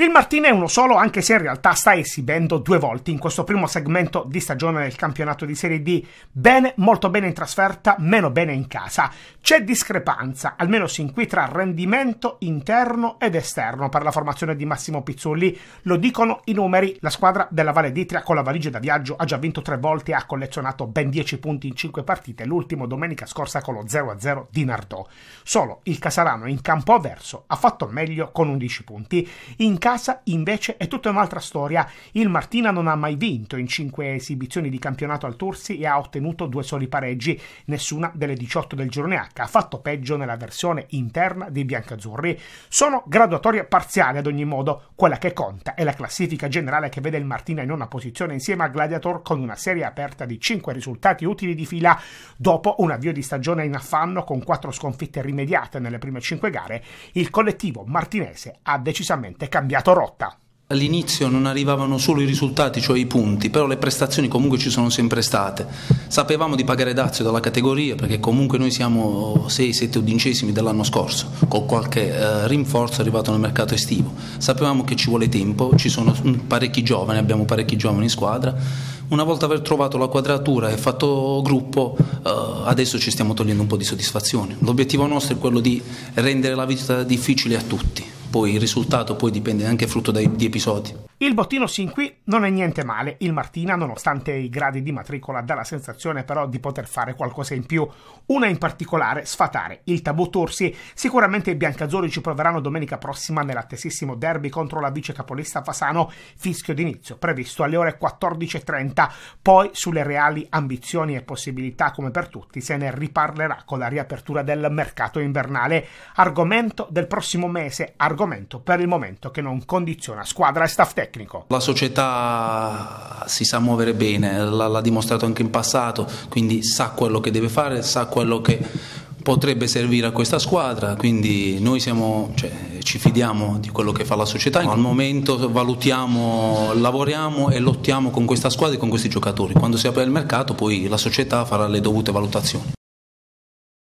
Il Martina è uno solo, anche se in realtà sta esibendo due volte in questo primo segmento di stagione del campionato di Serie D. Bene, molto bene in trasferta, meno bene in casa. C'è discrepanza, almeno sin qui, tra rendimento interno ed esterno per la formazione di Massimo Pizzulli. Lo dicono i numeri. La squadra della Valle d'Itria con la valigia da viaggio ha già vinto tre volte e ha collezionato ben 10 punti in 5 partite, l'ultimo domenica scorsa con lo 0-0 di Nardò. Solo il Casarano in campo avverso ha fatto meglio con 11 punti. In casa invece è tutta un'altra storia. Il Martina non ha mai vinto in cinque esibizioni di campionato al Tursi e ha ottenuto due soli pareggi, nessuna delle 18 del girone H. Ha fatto peggio nella versione interna dei biancazzurri. Sono graduatorie parziali ad ogni modo. Quella che conta è la classifica generale che vede il Martina in una posizione insieme a Gladiator con una serie aperta di 5 risultati utili di fila dopo un avvio di stagione in affanno con quattro sconfitte rimediate nelle prime 5 gare. Il collettivo martinese ha decisamente cambiato rotta. All'inizio non arrivavano solo i risultati, cioè i punti, però le prestazioni comunque ci sono sempre state. Sapevamo di pagare dazio dalla categoria perché comunque noi siamo 6-7 undicesimi dell'anno scorso, con qualche eh, rinforzo arrivato nel mercato estivo. Sapevamo che ci vuole tempo, ci sono parecchi giovani, abbiamo parecchi giovani in squadra. Una volta aver trovato la quadratura e fatto gruppo, eh, adesso ci stiamo togliendo un po' di soddisfazione. L'obiettivo nostro è quello di rendere la vita difficile a tutti poi il risultato poi dipende anche frutto dai, di episodi. Il bottino sin qui non è niente male, il Martina, nonostante i gradi di matricola, dà la sensazione però di poter fare qualcosa in più, una in particolare, sfatare il tabù Torsi. Sicuramente i biancazzurri ci proveranno domenica prossima nell'attesissimo derby contro la vice capolista Fasano, fischio d'inizio previsto alle ore 14.30, poi sulle reali ambizioni e possibilità come per tutti se ne riparlerà con la riapertura del mercato invernale, argomento del prossimo mese, argomento per il momento che non condiziona squadra e staff tecnico tecnico. La società si sa muovere bene, l'ha dimostrato anche in passato, quindi sa quello che deve fare, sa quello che potrebbe servire a questa squadra, quindi noi siamo, cioè, ci fidiamo di quello che fa la società. Al momento valutiamo, lavoriamo e lottiamo con questa squadra e con questi giocatori. Quando si apre il mercato poi la società farà le dovute valutazioni.